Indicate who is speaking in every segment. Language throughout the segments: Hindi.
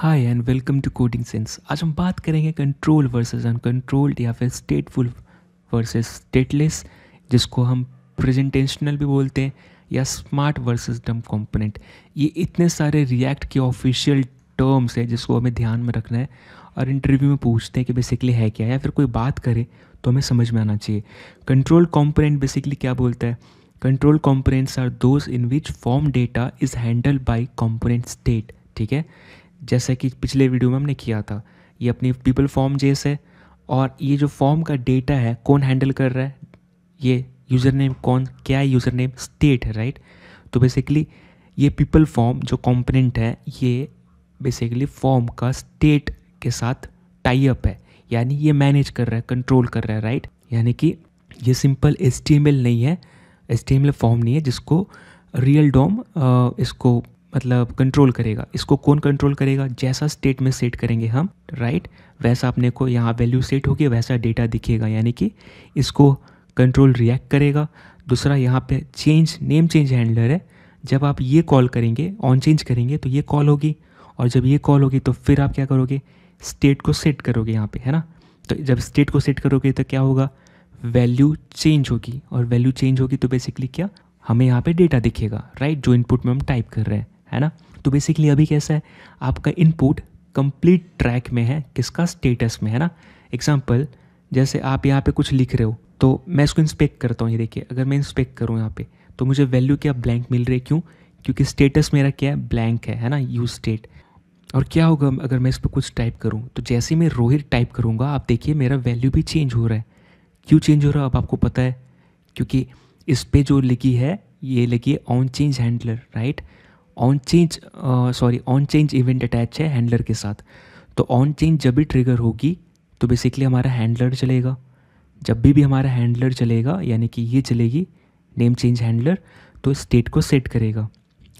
Speaker 1: Hi and welcome to coding sense आज हम बात करेंगे कंट्रोल वर्सेस अनकंट्रोल्ड या फिर स्टेटफुल वर्सेस स्टेटलेस जिसको हम प्रेजेंटेशनल भी बोलते हैं, या स्मार्ट वर्सेस डम कंपोनेंट ये इतने सारे रिएक्ट के ऑफिशियल टर्म्स है जिसको हमें ध्यान में रखना है और इंटरव्यू में पूछते हैं कि बेसिकली है क्या, या फिर कोई बात करे तो हमें समझ में आना चाहिए। कंट्रोल कॉम्पोनेंट बेसिकली क्या बोलता है? Control components are those in which form data is handle by component state ठीक है? जैसा कि पिछले वीडियो में हमने किया था। ये अपनी पीपल फॉर्म जेस है और ये जो फॉर्म का डेटा है, कौन हैंडल कर रहा है, ये यूज़र नेम कौन, क्या है यूज़र नेम स्टेट है राइट तो बेसिकली ये पीपल फॉर्म जो कंपोनेंट है, ये बेसिकली फॉर्म का स्टेट के साथ टाई अप है। यानी ये मैनेज कर रहा है कंट्रोल कर रहा है राइट यानी कि ये सिंपल एस नहीं है एस फॉर्म नहीं है जिसको रियल डोम इसको मतलब कंट्रोल करेगा। इसको कौन कंट्रोल करेगा? जैसा स्टेट में सेट करेंगे हम राइट वैसा अपने को यहाँ वैल्यू सेट होगी, वैसा डेटा दिखेगा। यानी कि इसको कंट्रोल रिएक्ट करेगा। दूसरा यहाँ पे चेंज नेम चेंज हैंडलर है। जब आप ये कॉल करेंगे ऑन चेंज करेंगे तो ये कॉल होगी। और जब ये कॉल होगी तो फिर आप क्या करोगे? स्टेट को सेट करोगे यहाँ पे, है ना? तो जब स्टेट को सेट करोगे तो क्या होगा? वैल्यू चेंज होगी। और वैल्यू चेंज होगी तो बेसिकली क्या? हमें यहाँ पे डेटा दिखेगा राइट जो इनपुट में हम टाइप कर रहे हैं। है ना? तो बेसिकली अभी कैसा है? आपका इनपुट कंप्लीट ट्रैक में है, किसका स्टेटस में है ना? एग्ज़ाम्पल जैसे आप यहाँ पे कुछ लिख रहे हो तो मैं इसको इंस्पेक्ट करता हूँ, ये देखिए, अगर मैं इंस्पेक्ट करूँ यहाँ पे तो मुझे वैल्यू क्या ब्लैंक मिल रही है? क्यों? क्योंकि स्टेटस मेरा क्या है? ब्लैंक है है ना? यू स्टेट और क्या होगा अगर मैं इस पर कुछ टाइप करूँ? तो जैसे मैं रोहित टाइप करूँगा, आप देखिए मेरा वैल्यू भी चेंज हो रहा है। क्यों चेंज हो रहा है? अब आपको पता है, क्योंकि इस पर जो लिखी है, ये लिखी है on change handler right on change sorry on change event attach है हैंडलर के साथ। तो ऑन चेंज जब भी ट्रिगर होगी तो बेसिकली हमारा हैंडलर चलेगा। जब भी भी हमारा हैंडलर चलेगा, यानी कि ये चलेगी नेम चेंज हैंडलर तो स्टेट को सेट करेगा।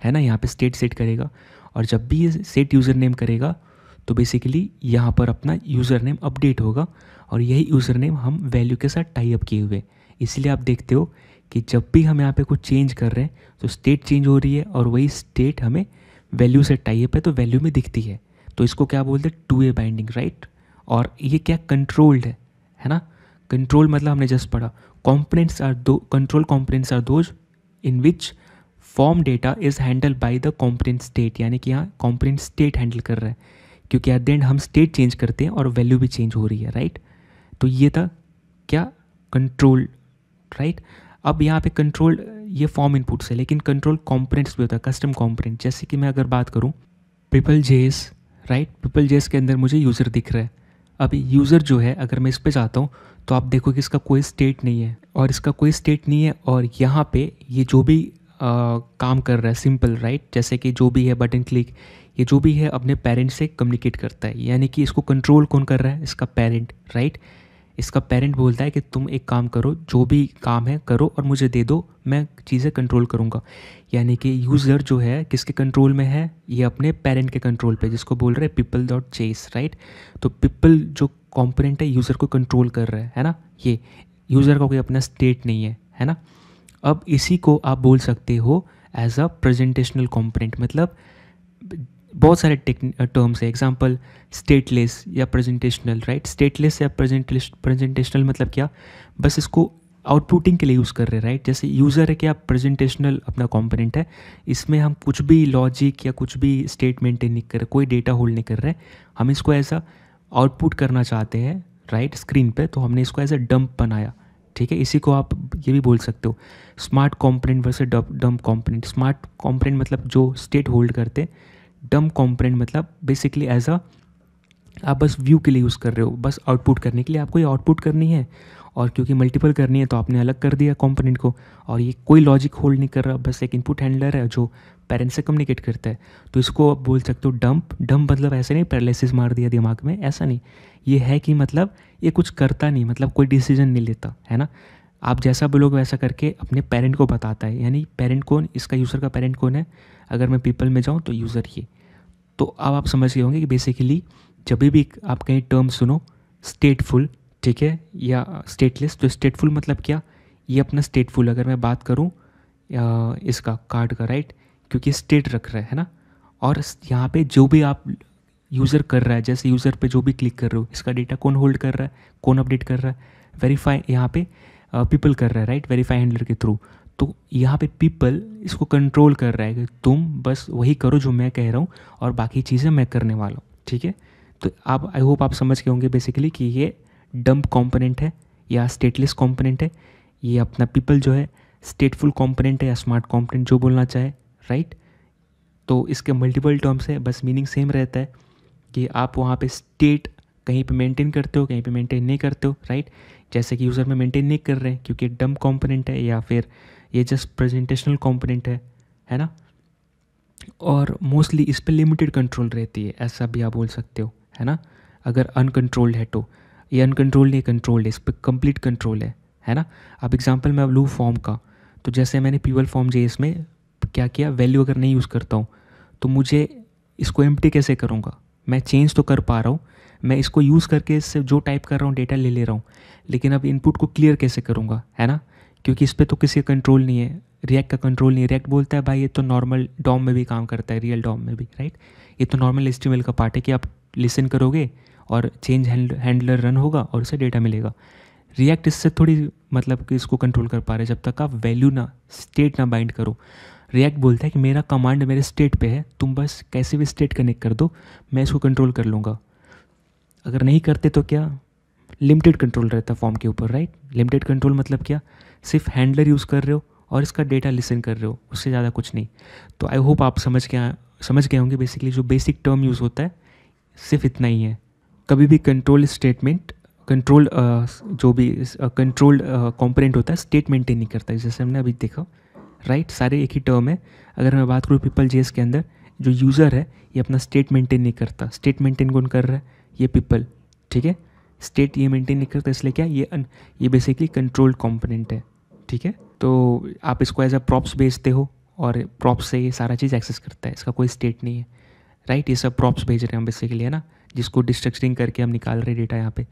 Speaker 1: है ना? यहाँ पे स्टेट सेट करेगा। और जब भी ये सेट यूज़र नेम करेगा तो बेसिकली यहाँ पर अपना यूज़र नेम अपडेट होगा। और यही यूज़र नेम हम वैल्यू के साथ टाई अप किए हुए इसलिए आप देखते हो कि जब भी हम यहाँ पे कुछ चेंज कर रहे हैं तो स्टेट चेंज हो रही है और वही स्टेट हमें वैल्यू से टाई अप है तो वैल्यू में दिखती है। तो इसको क्या बोलते हैं? टू ए बाइंडिंग राइट और ये क्या कंट्रोल्ड है? है ना? कंट्रोल मतलब हमने जस्ट पढ़ा। Components are do control components are those in which form data is handle by the component state यानी कि यहाँ कॉम्पोनेंट स्टेट हैंडल कर रहा है। क्योंकि एट द एंड हम स्टेट चेंज करते हैं और वैल्यू भी चेंज हो रही है राइट तो ये था क्या कंट्रोल राइट अब यहाँ पे कंट्रोल ये फॉर्म इनपुट्स है लेकिन कंट्रोल कॉम्पोनेंट्स भी होता है कस्टम कॉम्पोनेंट जैसे कि मैं अगर बात करूँ triple JS right triple JS के अंदर मुझे यूज़र दिख रहा है। अब यूज़र जो है अगर मैं इस पर जाता हूँ तो आप देखो कि इसका कोई स्टेट नहीं है। और इसका कोई स्टेट नहीं है और यहाँ पे ये जो भी आ, काम कर रहा है सिंपल राइट जैसे कि जो भी है बटन क्लिक ये जो भी है अपने पेरेंट से कम्युनिकेट करता है। यानी कि इसको कंट्रोल कौन कर रहा है? इसका पेरेंट राइट इसका पेरेंट बोलता है कि तुम एक काम करो, जो भी काम है करो और मुझे दे दो, मैं चीज़ें कंट्रोल करूँगा। यानी कि यूज़र जो है, किसके कंट्रोल में है? ये अपने पेरेंट के कंट्रोल पे, जिसको बोल रहे हैं पीपल डॉट चेस राइट तो पीपल जो कॉम्पोनेंट है यूज़र को कंट्रोल कर रहा है है ना? ये यूज़र का कोई अपना स्टेट नहीं है है ना? अब इसी को आप बोल सकते हो एज अ प्रेजेंटेशनल कॉम्पोनेंट मतलब बहुत सारे टर्म्स हैं। एग्ज़ाम्पल स्टेटलेस या प्रेजेंटेशनल राइट स्टेटलेस या प्रेजेंटेशनल मतलब क्या? बस इसको आउटपुटिंग के लिए यूज़ कर रहे हैं राइट जैसे यूज़र है क्या प्रेजेंटेशनल अपना कंपोनेंट है, इसमें हम कुछ भी लॉजिक या कुछ भी स्टेट मेंटेन नहीं कर रहे, कोई डेटा होल्ड नहीं कर रहे। हम इसको एज ऐसा आउटपुट करना चाहते हैं राइट स्क्रीन पे तो हमने इसको एज अ डंप बनाया, ठीक है? इसी को आप ये भी बोल सकते हो। Smart component versus dump component smart component मतलब जो स्टेट होल्ड करते डम कॉम्पोनेंट मतलब बेसिकली एज अ आप बस व्यू के लिए यूज़ कर रहे हो, बस आउटपुट करने के लिए आपको ये आउटपुट करनी है। और क्योंकि मल्टीपल करनी है तो आपने अलग कर दिया कॉम्पोनेंट को। और ये कोई लॉजिक होल्ड नहीं कर रहा, बस एक इनपुट हैंडलर है जो पेरेंट्स से कम्युनिकेट करता है। तो इसको आप बोल सकते हो डंप डंप मतलब ऐसे नहीं पैरालिसिस मार दिया दिमाग में, ऐसा नहीं। ये है कि मतलब ये कुछ करता नहीं मतलब कोई डिसीज़न नहीं लेता, है ना? आप जैसा बोलोगे वैसा करके अपने पेरेंट को बताता है। यानी पेरेंट कौन? इसका यूज़र का पेरेंट कौन है? अगर मैं पीपल में जाऊँ तो यूज़र ये। तो अब आप समझ गए होंगे कि बेसिकली जब भी आप कहीं टर्म सुनो स्टेटफुल ठीक है? या स्टेटलेस तो स्टेटफुल मतलब क्या? ये अपना स्टेटफुल अगर मैं बात करूँ इसका कार्ड का राइट क्योंकि स्टेट रख रहा है ना? और यहाँ पे जो भी आप यूज़र कर रहा है, जैसे यूज़र पे जो भी क्लिक कर रहे हो, इसका डेटा कौन होल्ड कर रहा है, कौन अपडेट कर रहा है? वेरीफाई यहाँ पे पीपल कर रहा है राइट वेरीफाई हैंडलर के थ्रू तो यहाँ पे पीपल इसको कंट्रोल कर रहा है कि तुम बस वही करो जो मैं कह रहा हूँ और बाकी चीज़ें मैं करने वाला हूँ, ठीक है? तो आप आई होप आप समझ के होंगे बेसिकली कि ये डम्प कॉम्पोनेंट है या स्टेटलेस कॉम्पोनेंट है, ये अपना पीपल जो है स्टेटफुल कॉम्पोनेंट है या स्मार्ट कॉम्पोनेंट जो बोलना चाहे राइट तो इसके मल्टीपल टर्म्स है, बस मीनिंग सेम रहता है कि आप वहाँ पे स्टेट कहीं पे मेंटेन करते हो, कहीं पे मेंटेन नहीं करते हो राइट जैसे कि यूज़र में मेंटेन नहीं कर रहे हैं क्योंकि डम कॉम्पोनेंट है या फिर ये जस्ट प्रेजेंटेशनल कॉम्पोनेंट है है ना? और मोस्टली इस पर लिमिटेड कंट्रोल रहती है, ऐसा भी आप बोल सकते हो, है ना? अगर अनकंट्रोल्ड है तो ये अनकंट्रोल्ड नहीं कंट्रोल्ड है, इस पर कंप्लीट कंट्रोल है है ना? अब एग्जांपल मैं अब लूँ फॉर्म का तो जैसे मैंने पीवल फॉर्म जे इसमें क्या किया वैल्यू अगर नहीं यूज़ करता हूँ तो मुझे इसको एम कैसे करूँगा? मैं चेंज तो कर पा रहा हूँ, मैं इसको यूज़ करके इससे जो टाइप कर रहा हूँ डेटा ले ले रहा हूँ, लेकिन अब इनपुट को क्लियर कैसे करूँगा, है ना? क्योंकि इस पर तो किसी का कंट्रोल नहीं है। रिएक्ट का कंट्रोल नहीं रिएक्ट बोलता है, भाई, ये तो नॉर्मल डॉम में भी काम करता है रियल डॉम में भी राइट ये तो नॉर्मल एस्टिमेल का पार्ट है कि आप लिसन करोगे और चेंज हैंडलर रन होगा और उसे डेटा मिलेगा। रिएक्ट इससे थोड़ी मतलब कि इसको कंट्रोल कर पा रहे जब तक आप वैल्यू ना स्टेट ना बाइंड करो। रिएक्ट बोलता है कि मेरा कमांड मेरे स्टेट पे है। तुम बस कैसे भी स्टेट कनेक्ट कर दो, मैं इसको कंट्रोल कर लूँगा। अगर नहीं करते तो क्या? लिमिटेड कंट्रोल रहता है फॉर्म के ऊपर राइट लिमिटेड कंट्रोल मतलब क्या? सिर्फ़ हैंडलर यूज़ कर रहे हो और इसका डेटा लिसन कर रहे हो, उससे ज़्यादा कुछ नहीं। तो आई होप आप समझ के समझ गए होंगे बेसिकली जो बेसिक टर्म यूज़ होता है, सिर्फ़ इतना ही है। कभी भी कंट्रोल स्टेटमेंट कंट्रोल जो भी कंट्रोल्ड कंपोनेंट होता है स्टेट मेंटेन नहीं करता है। जैसे हमने अभी देखा राइट right? सारे एक ही टर्म है। अगर मैं बात करूँ पीपल जेस के अंदर, जो यूज़र है, ये अपना स्टेट मेंटेन नहीं करता। स्टेट मेंटेन कौन कर रहा है? ये पीपल ठीक है? स्टेट ये मेंटेन नहीं करता इसलिए क्या ये अन, ये बेसिकली कंट्रोल्ड कंपोनेंट है ठीक है? तो आप इसको एज अ प्रॉप्स बेचते हो और प्रॉप्स से ये सारा चीज़ एक्सेस करता है इसका कोई स्टेट नहीं है राइट ये सब प्रॉप्स भेज रहे हैं हम बेसिकली है ना? जिसको डिस्ट्रक्चरिंग करके हम निकाल रहे डेटा यहाँ पे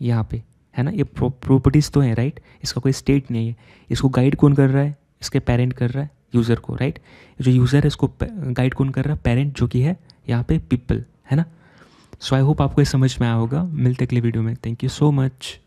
Speaker 1: यहाँ पे है ना? ये प्रॉपर्टीज़ तो हैं राइट इसका कोई स्टेट नहीं है। इसको गाइड कौन कर रहा है? इसके पेरेंट कर रहा है यूज़र को राइट जो यूज़र है इसको गाइड कौन कर रहा है? पेरेंट जो कि है यहाँ पे पीपल है ना? सो आई होप आपको समझ में आया होगा। मिलते अगले वीडियो में। Thank you so much